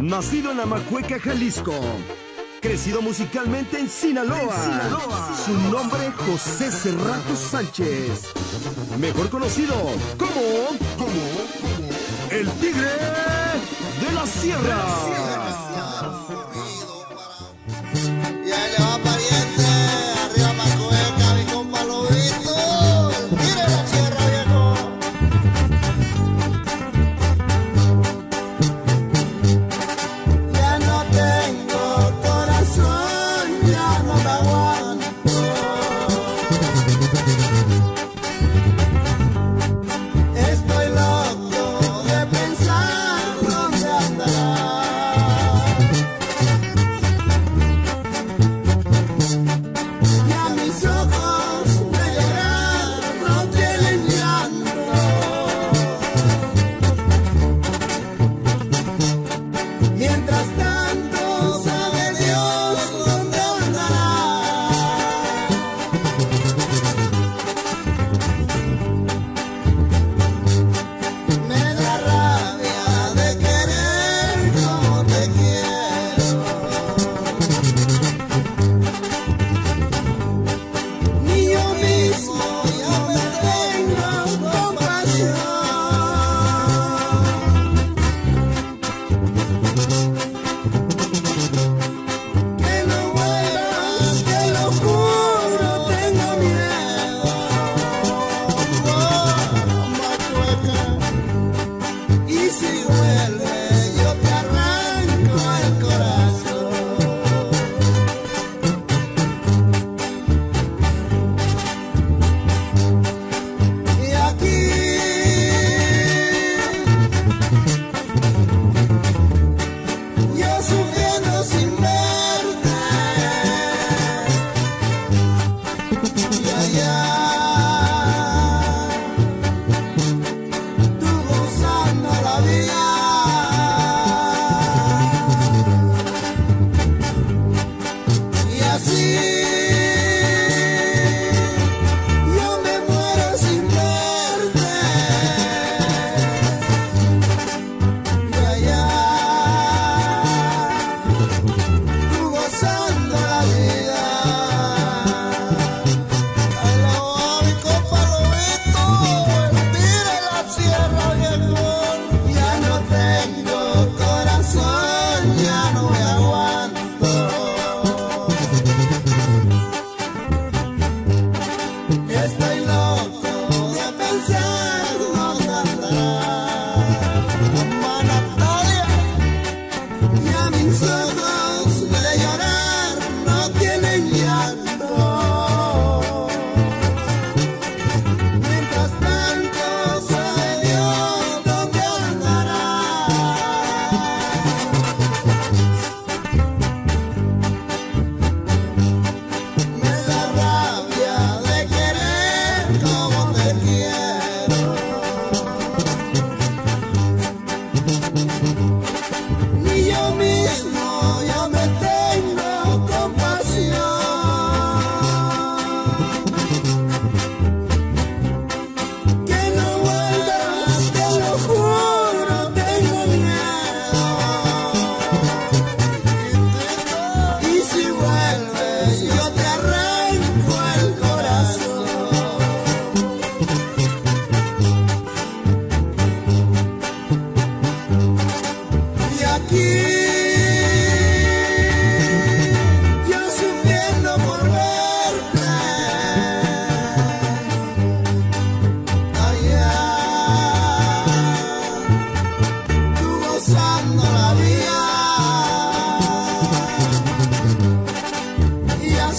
Nacido en Amacueca, Jalisco. Crecido musicalmente en Sinaloa. Su nombre, José Cerrato Sánchez. Mejor conocido como.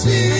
see.